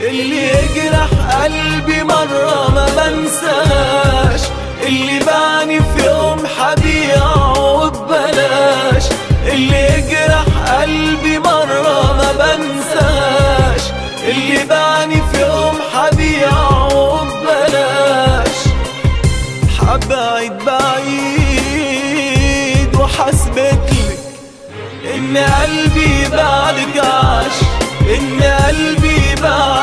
اللي يجرح قلبي مرة ما بنساش. اللي بعني في يوم حبيعه ببلاش اللي يجرح قلبي مرة ما بنساش. اللي بعني في يوم حبيعه ببلاش حبعد بعيد وحسبتلك إن قلبي بعدك عاش إن قلبي بعدك